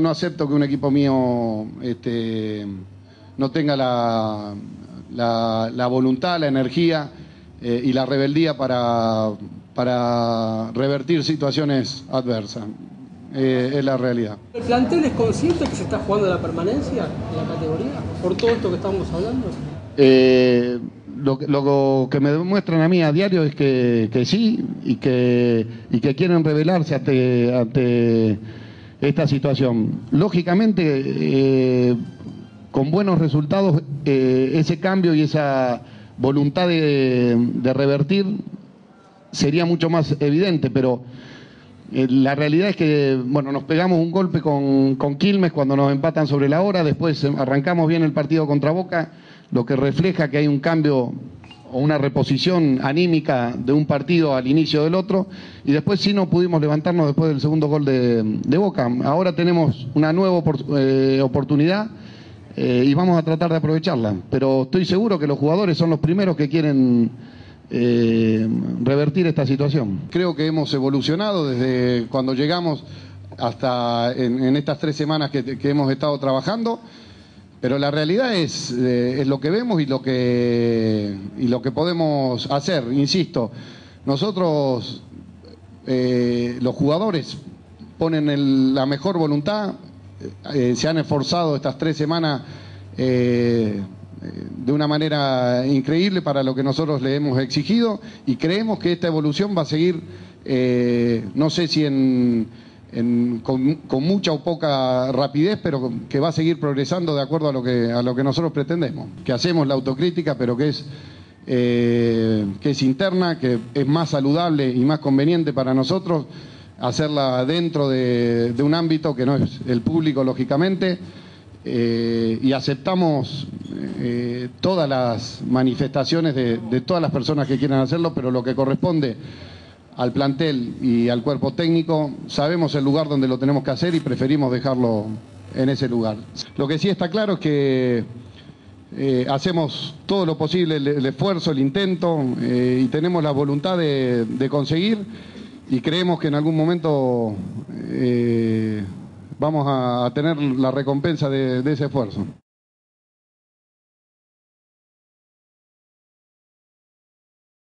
No acepto que un equipo mío este, no tenga la, la, voluntad, la energía eh, y la rebeldía para, para revertir situaciones adversas. Eh, es la realidad. ¿El plantel es consciente que se está jugando la permanencia en la categoría? Por todo esto que estamos hablando. Eh, lo, lo, que me demuestran a mí a diario es que, que sí y que, y que quieren rebelarse ante, ante esta situación. Lógicamente, eh, con buenos resultados, eh, ese cambio y esa voluntad de, revertir sería mucho más evidente, pero eh, la realidad es que, bueno, nos pegamos un golpe con, con Quilmes cuando nos empatan sobre la hora, después arrancamos bien el partido contra Boca, lo que refleja que hay un cambio o una reposición anímica de un partido al inicio del otro, y después sí no pudimos levantarnos después del segundo gol de, Boca. Ahora tenemos una nueva eh, oportunidad eh, y vamos a tratar de aprovecharla, pero estoy seguro que los jugadores son los primeros que quieren eh, revertir esta situación. Creo que hemos evolucionado desde cuando llegamos hasta en, estas tres semanas que hemos estado trabajando. Pero la realidad es, eh, es lo que vemos y lo que, y lo que podemos hacer. Insisto, nosotros, eh, los jugadores, ponen la mejor voluntad, eh, se han esforzado estas tres semanas de una manera increíble para lo que nosotros le hemos exigido y creemos que esta evolución va a seguir, no sé si en con, mucha o poca rapidez, pero que va a seguir progresando de acuerdo a lo que, a lo que nosotros pretendemos. Que hacemos la autocrítica, pero que es, eh, que es interna, que es más saludable y más conveniente para nosotros hacerla dentro de, un ámbito que no es el público, lógicamente. Eh, y aceptamos eh, todas las manifestaciones de, de todas las personas que quieran hacerlo, pero lo que corresponde al plantel y al cuerpo técnico, sabemos el lugar donde lo tenemos que hacer y preferimos dejarlo en ese lugar. Lo que sí está claro es que eh, hacemos todo lo posible, el, esfuerzo, el intento eh, y tenemos la voluntad de, conseguir y creemos que en algún momento eh, vamos a tener la recompensa de ese esfuerzo.